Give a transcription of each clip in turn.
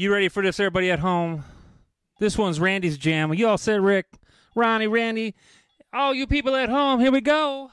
You ready for this, everybody at home? This one's Randy's jam. You all said Rick, Roni, Randy, all you people at home, here we go.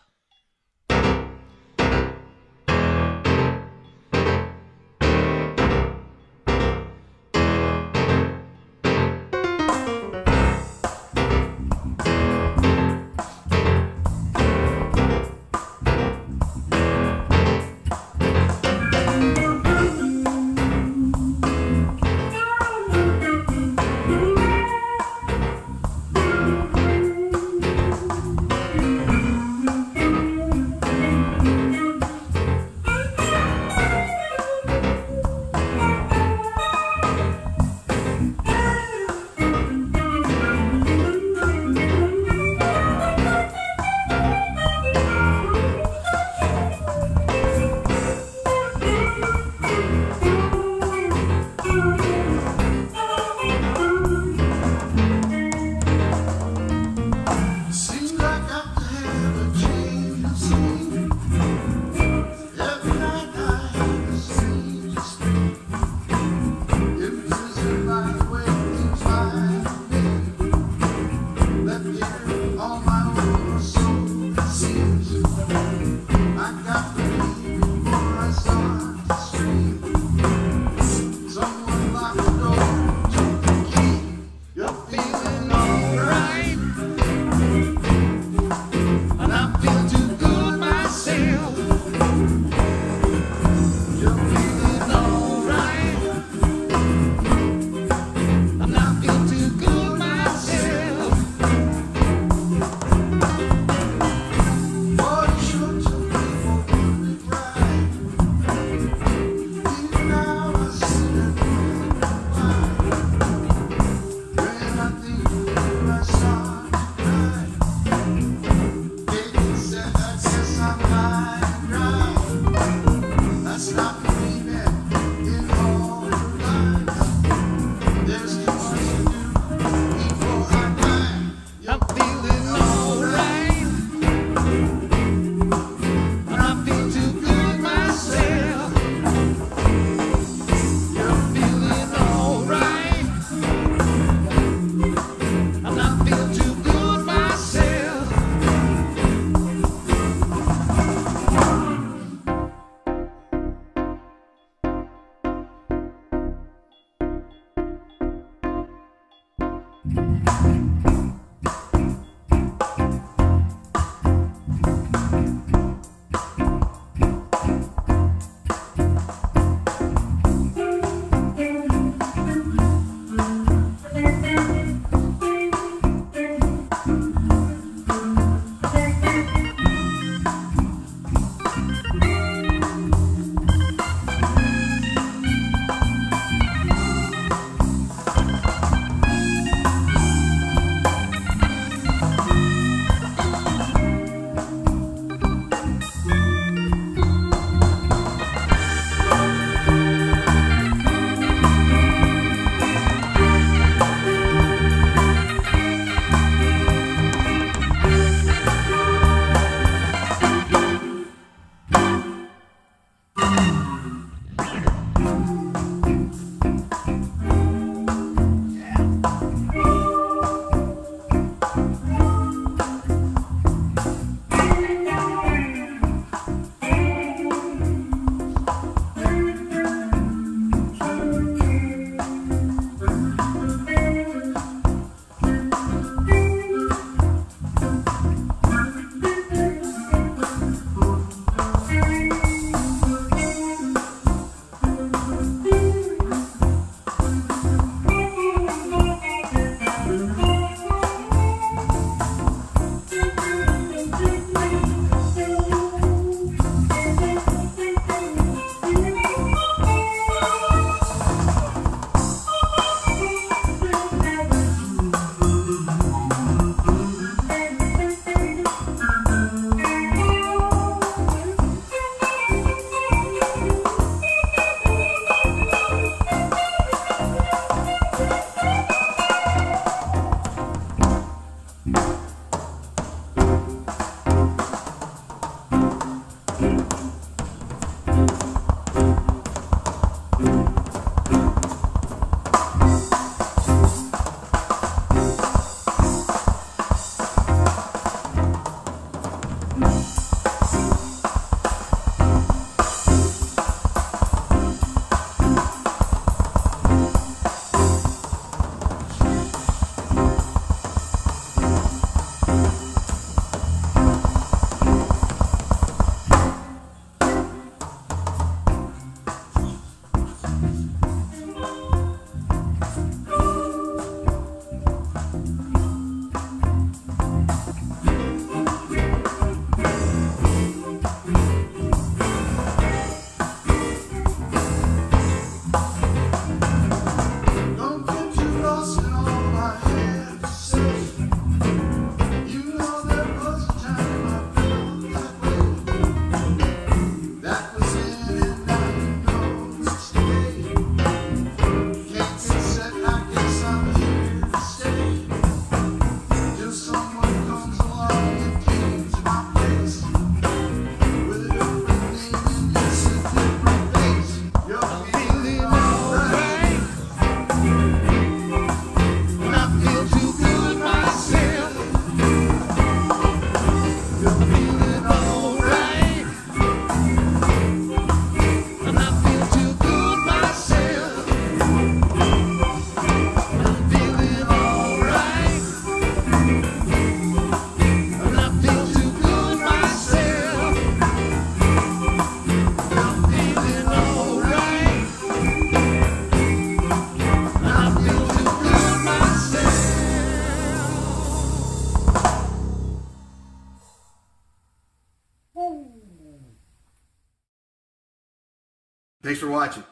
Thanks for watching.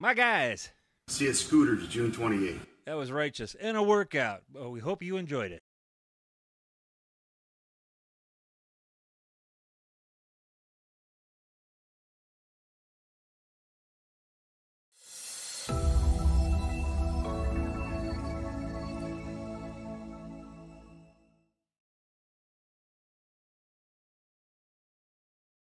My guys. See you at Scooters June 28th. That was righteous and a workout. Well, we hope you enjoyed it.